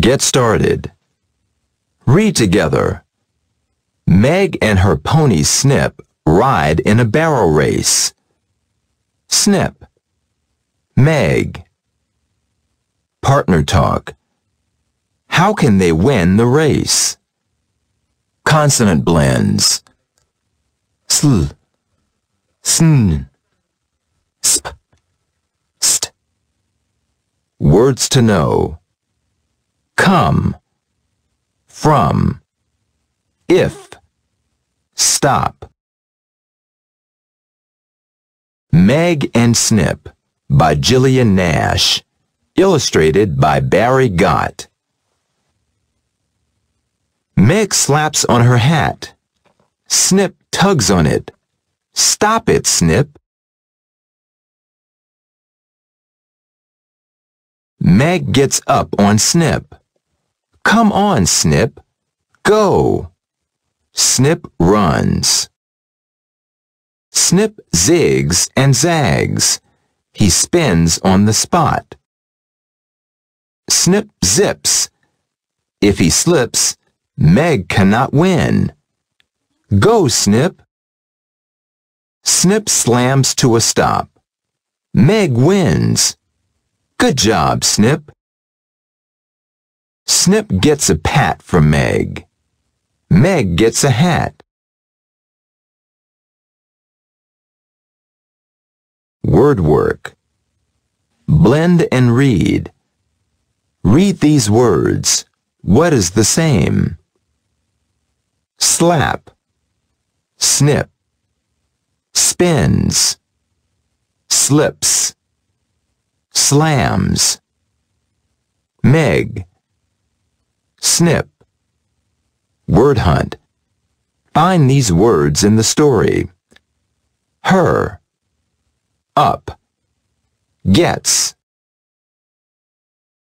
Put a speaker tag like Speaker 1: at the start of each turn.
Speaker 1: Get started. Read together. Meg and her pony Snip ride in a barrel race. Snip. Meg. Partner talk. How can they win the race? Consonant blends. Sl. Sn. Sp. St. Words to know. Come. From. If. Stop. Meg and Snip by Gillian Nash. Illustrated by Barry Gott. Meg slaps on her hat. Snip tugs on it. Stop it, Snip. Meg gets up on Snip. Come on, Snip. Go. Snip runs. Snip zigs and zags. He spins on the spot. Snip zips. If he slips, Meg cannot win. Go, Snip. Snip slams to a stop. Meg wins. Good job, Snip. Snip gets a pat from Meg. Meg gets a hat. Word work. Blend and read. Read these words. What is the same? Slap. Snip. Spins. Slips. Slams. Meg. Snip. Word hunt. Find these words in the story. Her. Up. Gets.